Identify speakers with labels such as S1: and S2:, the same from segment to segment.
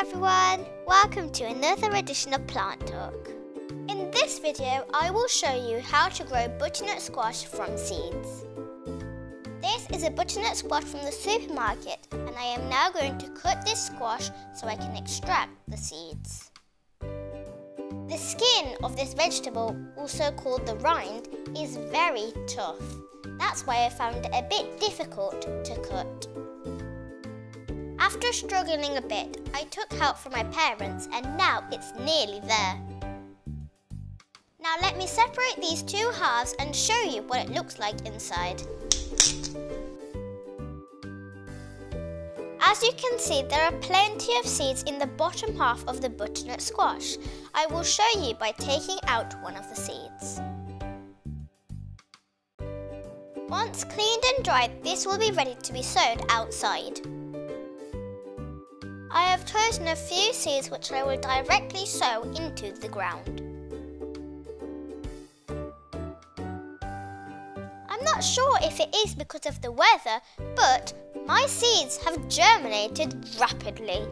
S1: everyone, welcome to another edition of Plant Talk. In this video I will show you how to grow butternut squash from seeds. This is a butternut squash from the supermarket and I am now going to cut this squash so I can extract the seeds. The skin of this vegetable, also called the rind, is very tough. That's why I found it a bit difficult to cut. After struggling a bit, I took help from my parents and now it's nearly there. Now let me separate these two halves and show you what it looks like inside. As you can see, there are plenty of seeds in the bottom half of the butternut squash. I will show you by taking out one of the seeds. Once cleaned and dried, this will be ready to be sowed outside. I have chosen a few seeds which I will directly sow into the ground. I'm not sure if it is because of the weather, but my seeds have germinated rapidly.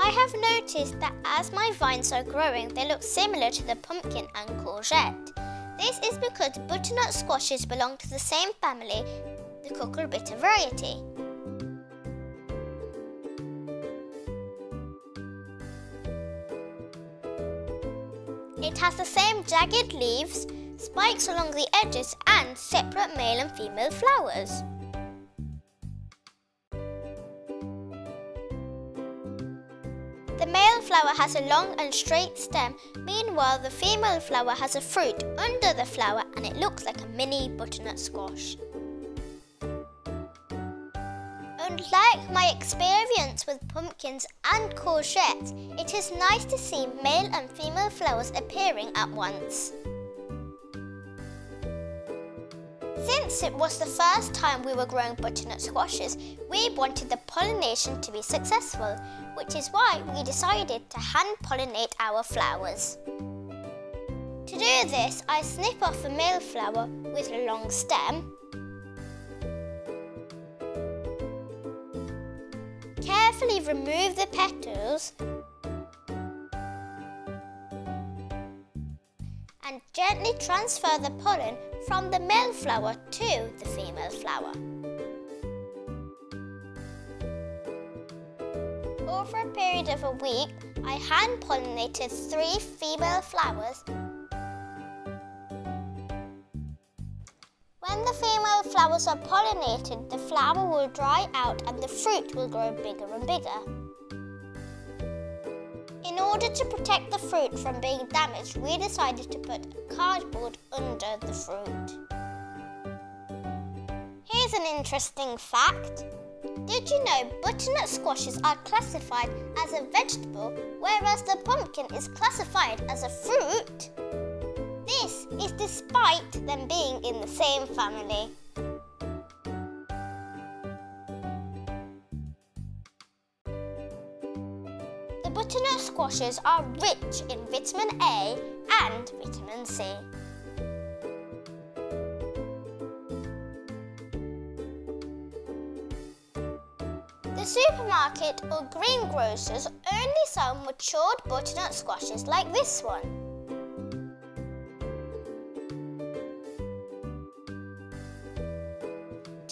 S1: I have noticed that as my vines are growing, they look similar to the pumpkin and courgette. This is because butternut squashes belong to the same family the cucurbita variety. It has the same jagged leaves, spikes along the edges and separate male and female flowers. The male flower has a long and straight stem, meanwhile the female flower has a fruit under the flower and it looks like a mini butternut squash. Unlike my experience with pumpkins and courgettes, it is nice to see male and female flowers appearing at once. Since it was the first time we were growing butternut squashes, we wanted the pollination to be successful, which is why we decided to hand pollinate our flowers. To do this, I snip off a male flower with a long stem carefully remove the petals and gently transfer the pollen from the male flower to the female flower. Over a period of a week, I hand pollinated three female flowers flowers are pollinated, the flower will dry out and the fruit will grow bigger and bigger. In order to protect the fruit from being damaged, we decided to put cardboard under the fruit. Here's an interesting fact. Did you know butternut squashes are classified as a vegetable, whereas the pumpkin is classified as a fruit? This is despite them being in the same family. Butternut squashes are rich in vitamin A and vitamin C. The supermarket or greengrocers only sell matured butternut squashes like this one.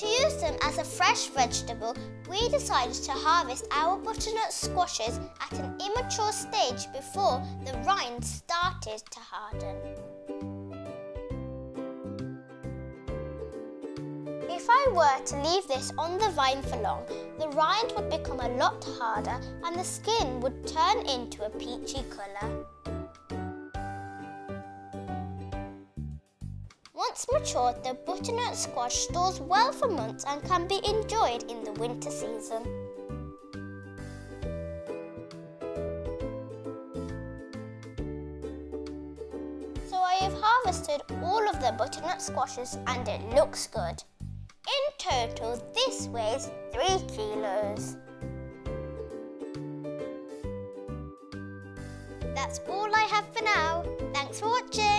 S1: To use them as a fresh vegetable, we decided to harvest our butternut squashes at an immature stage before the rind started to harden. If I were to leave this on the vine for long, the rind would become a lot harder and the skin would turn into a peachy colour. Once matured, the butternut squash stores well for months and can be enjoyed in the winter season. So I have harvested all of the butternut squashes and it looks good. In total, this weighs 3 kilos. That's all I have for now. Thanks for watching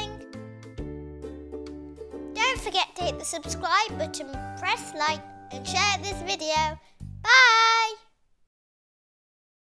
S1: forget to hit the subscribe button, press like and share this video. Bye!